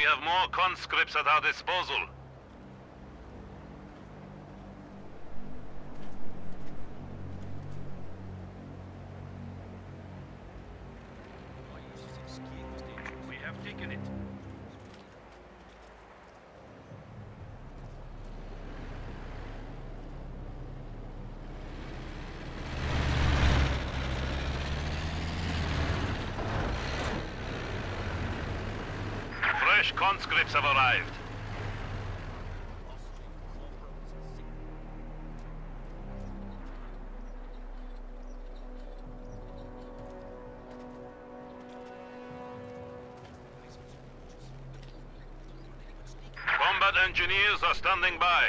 We have more conscripts at our disposal. Clips have arrived. Combat engineers are standing by.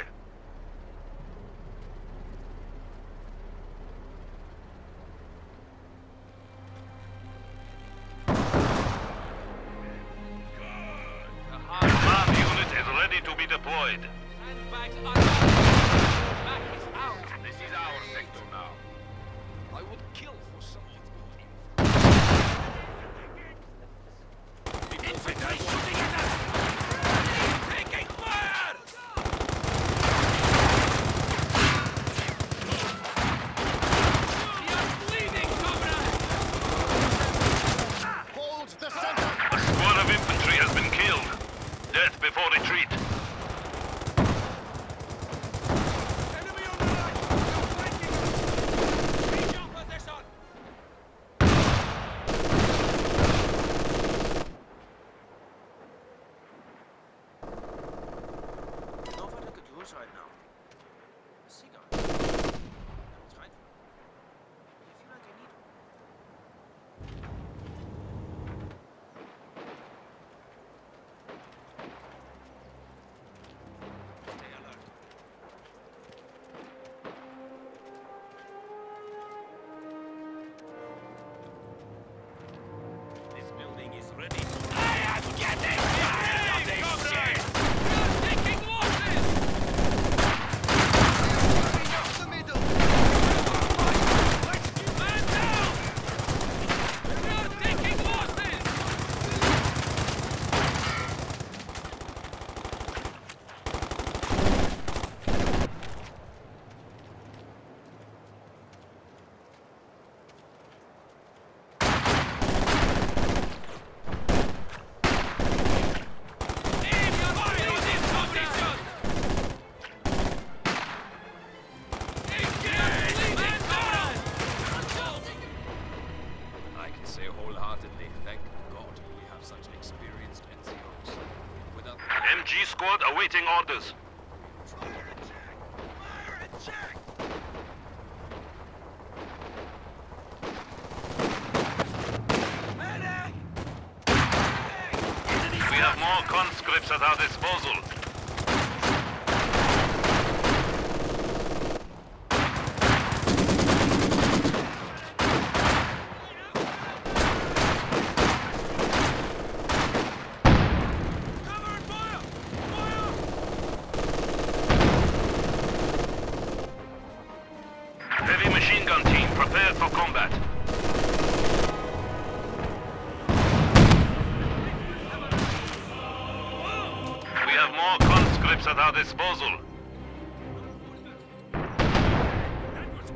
have more conscripts at our disposal.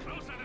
Closer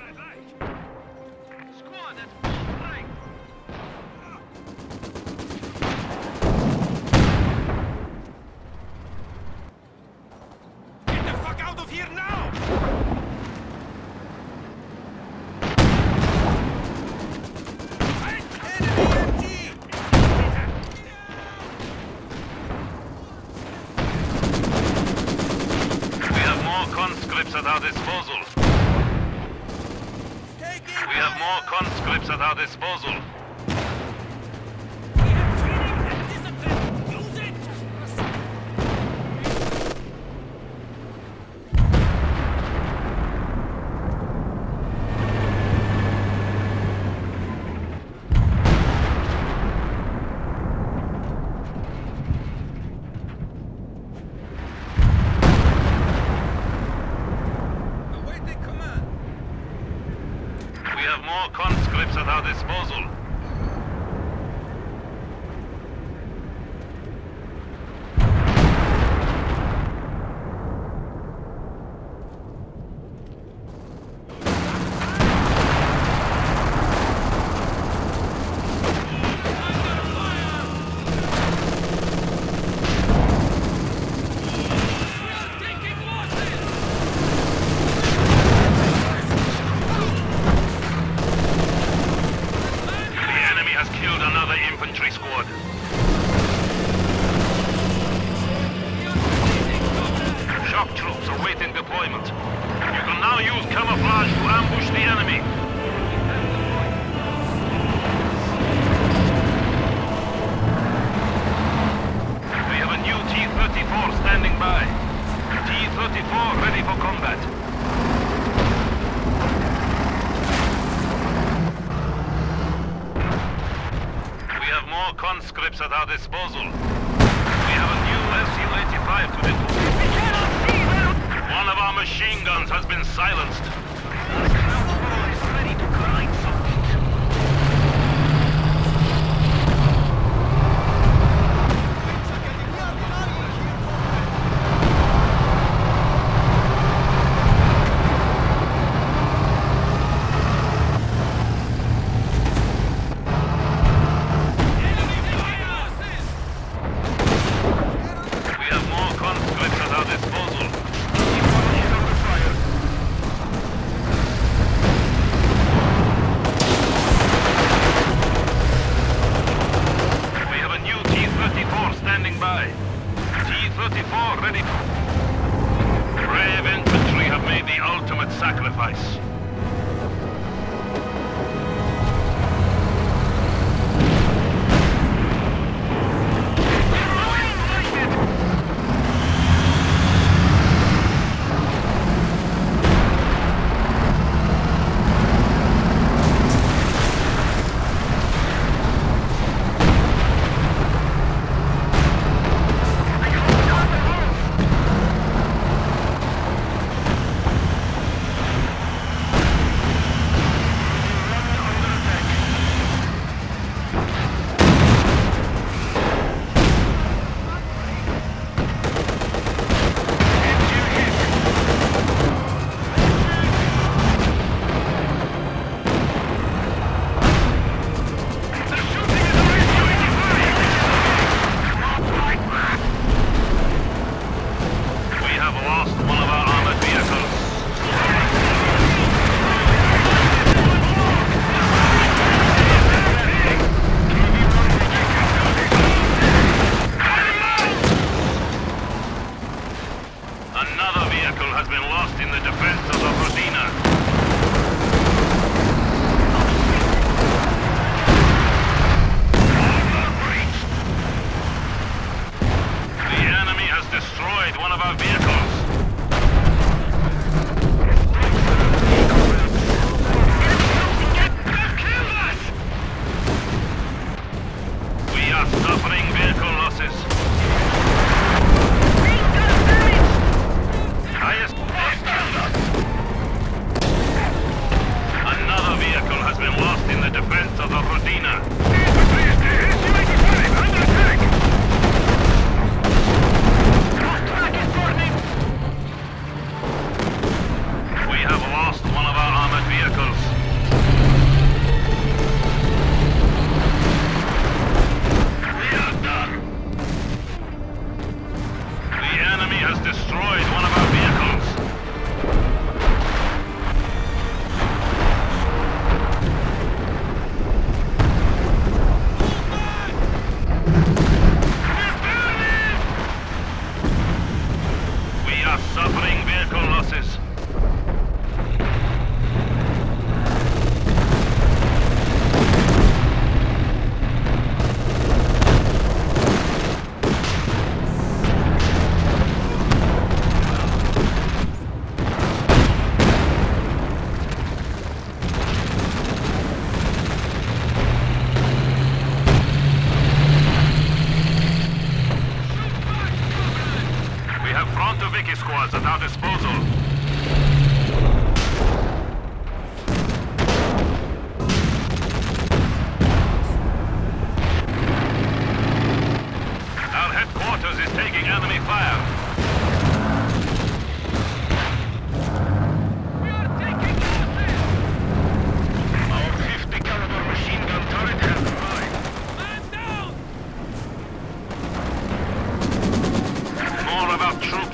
standing by. T-34 ready for combat. We have more conscripts at our disposal. We have a new SU-85 to deploy. One of our machine guns has been silenced.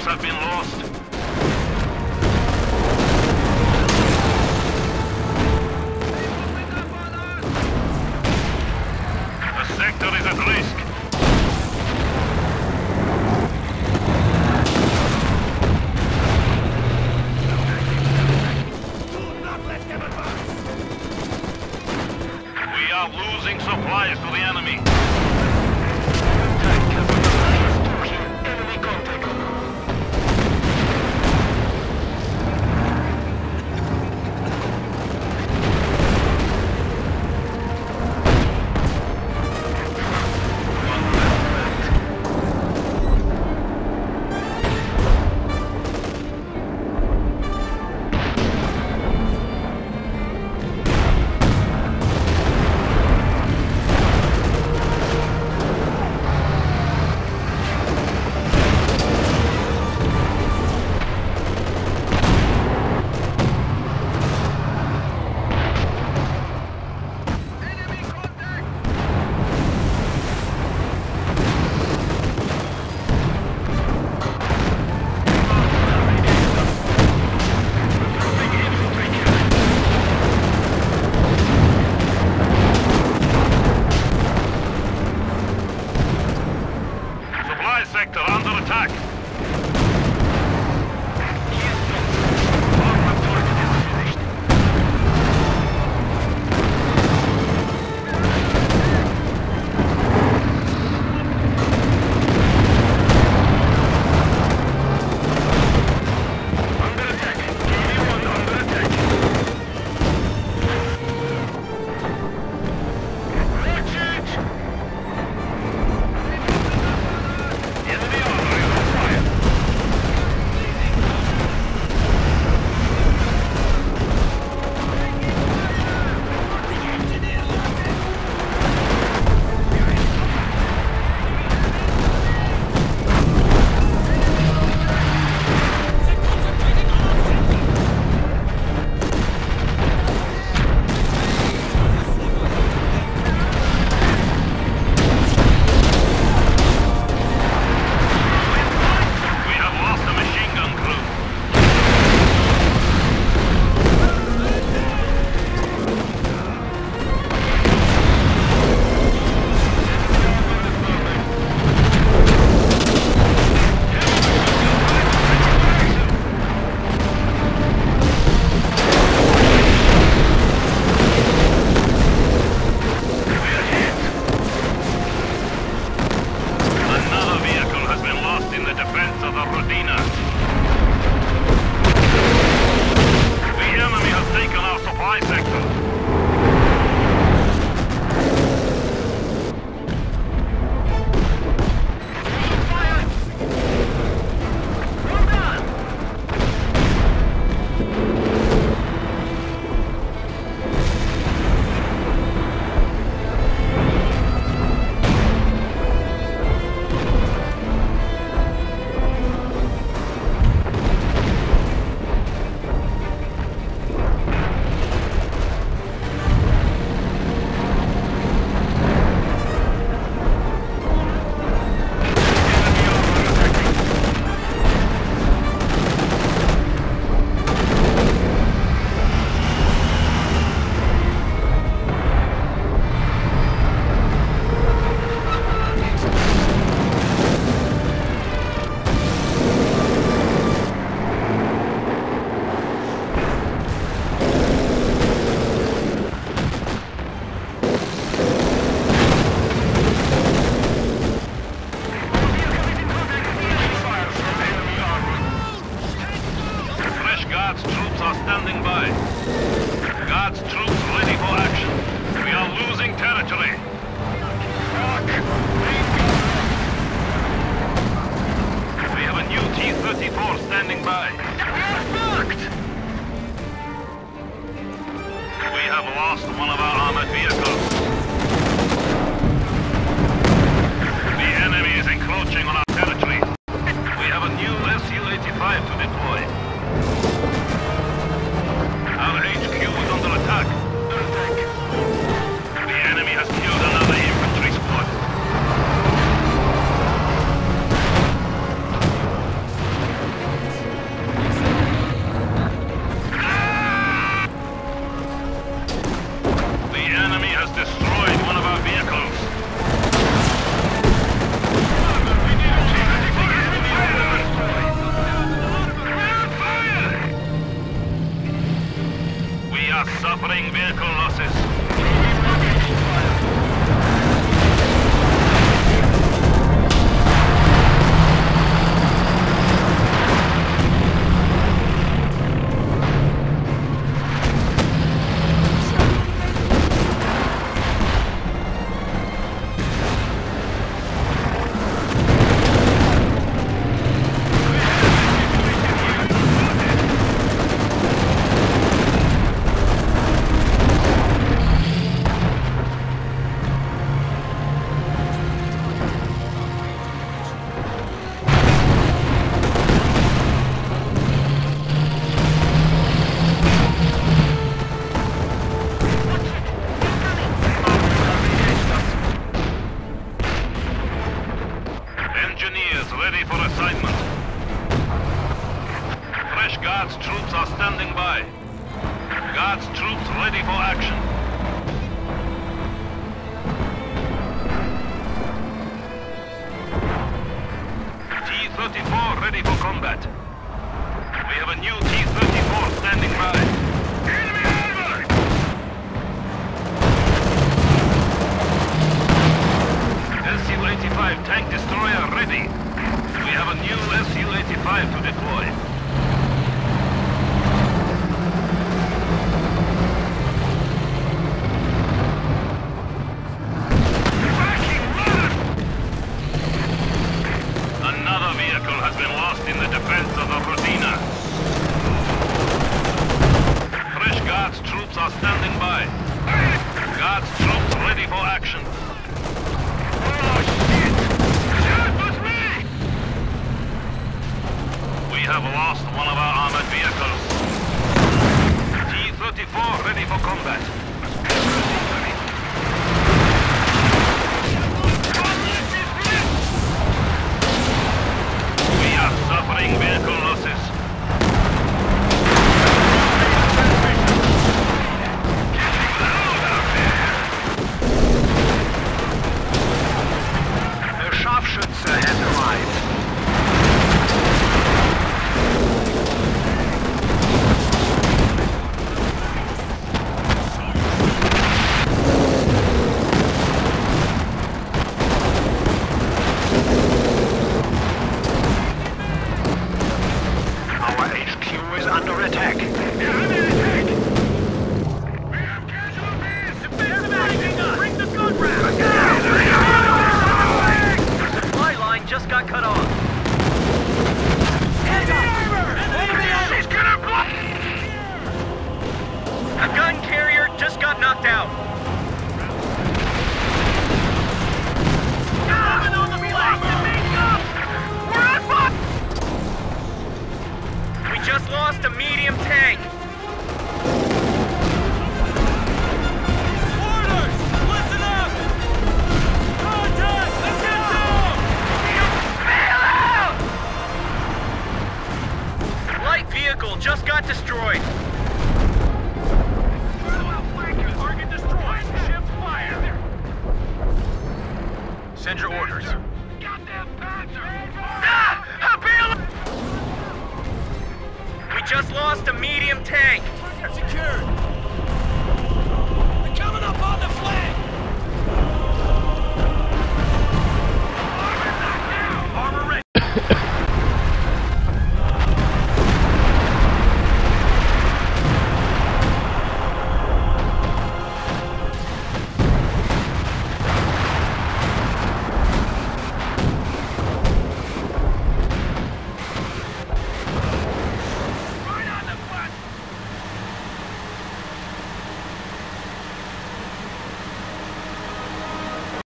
have been lost. T-34 ready for combat. We have a new T-34 standing by. Enemy armor! SU-85 tank destroyer ready. We have a new SU-85 to deploy. Outlaw standing by. Guards troops ready for action. Oh, shit! Help us, me! We have lost one of our armored vehicles. T-34 ready for combat. We are suffering vehicle losses. just lost a medium tank. Secured.